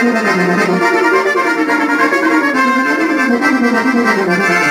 Thank you.